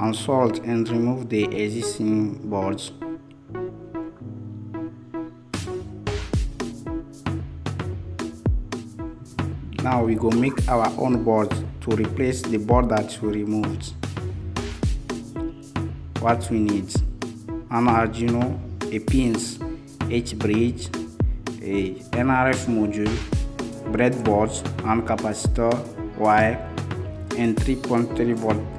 unsalt and remove the existing boards. Now we go make our own board to replace the board that we removed. What we need an Arduino a pins H bridge a NRF module breadboard and capacitor wire and 3.3 volt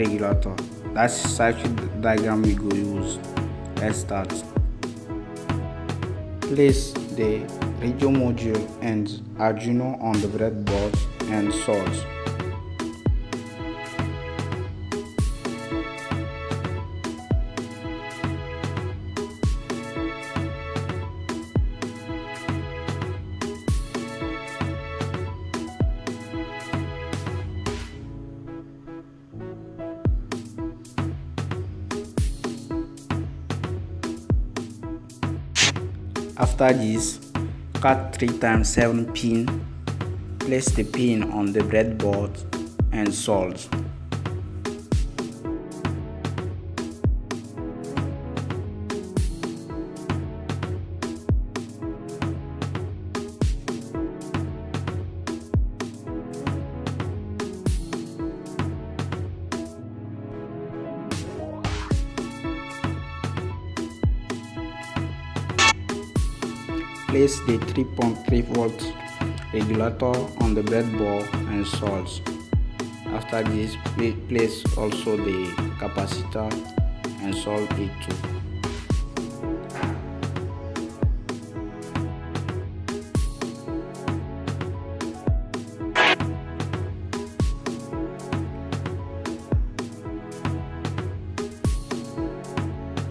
regulator that's circuit diagram we go use let's start. Place the radio module and Arduino on the breadboard and solder After this, cut 3 times 7 pin, place the pin on the breadboard and solder. Place the 3.3 volt regulator on the breadboard and solder. After this, place also the capacitor and solder it too.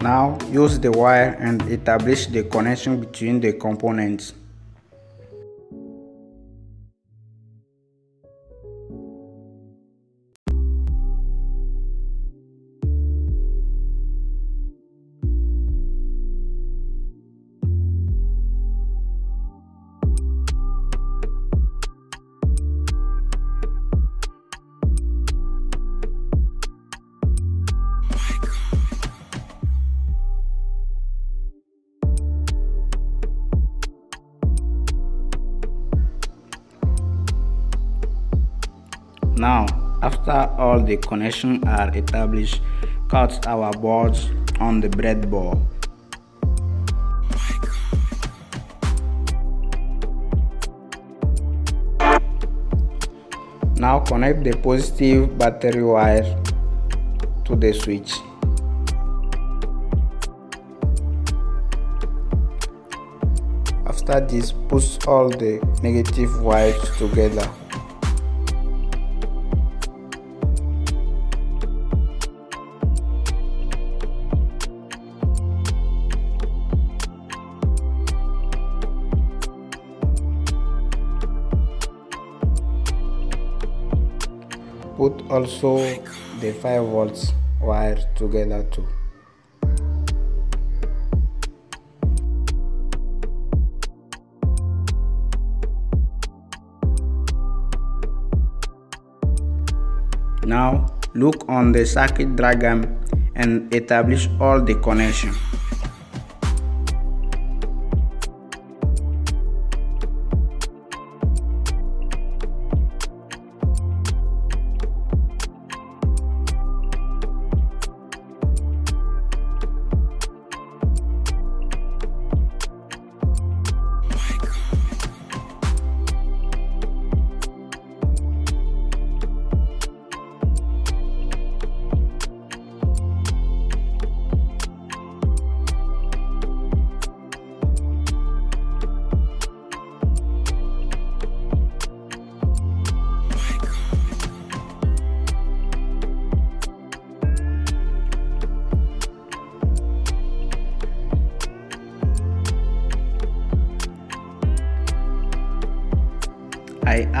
Now use the wire and establish the connection between the components. Now, after all the connections are established, cut our boards on the breadboard. Now connect the positive battery wire to the switch. After this, push all the negative wires together. Put also the 5 volts wire together too. Now look on the circuit diagram and establish all the connection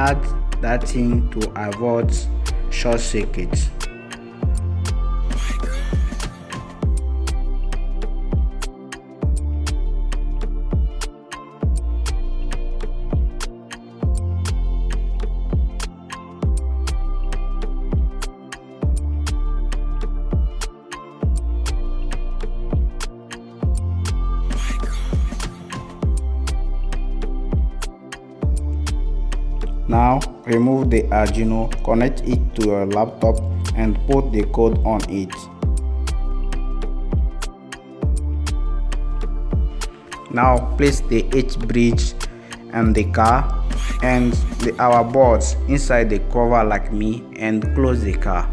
add that thing to avoid short circuits. Now remove the Arduino, connect it to your laptop and put the code on it. Now place the H bridge and the car and the, our boards inside the cover like me and close the car.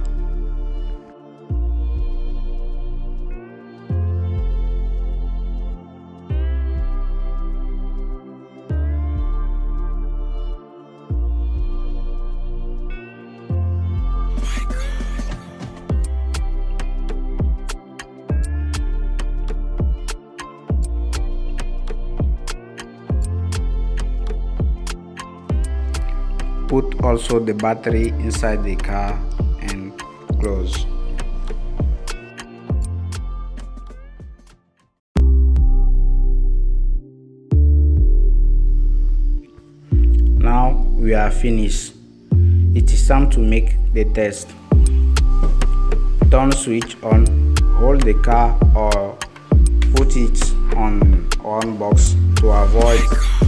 Put also the battery inside the car and close. Now we are finished. It is time to make the test. Turn switch on hold the car or put it on on box to avoid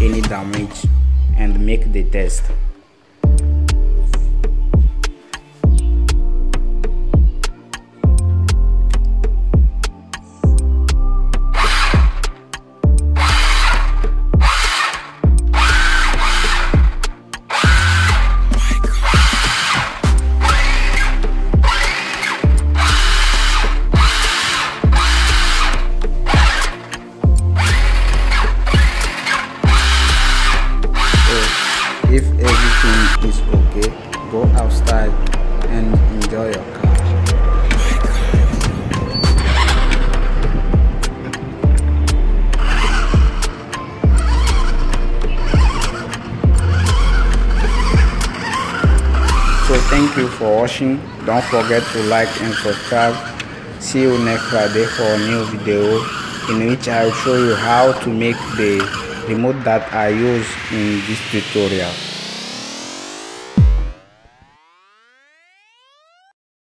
any damage and make the test is okay go outside and enjoy your car. So thank you for watching. Don't forget to like and subscribe. See you next friday for a new video in which i will show you how to make the remote that I use in this tutorial.